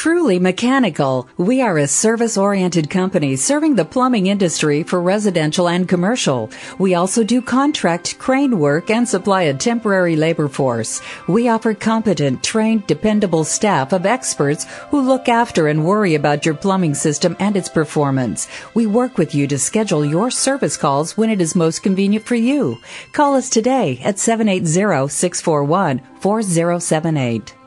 Truly Mechanical. We are a service oriented company serving the plumbing industry for residential and commercial. We also do contract crane work and supply a temporary labor force. We offer competent, trained, dependable staff of experts who look after and worry about your plumbing system and its performance. We work with you to schedule your service calls when it is most convenient for you. Call us today at 780 641 4078.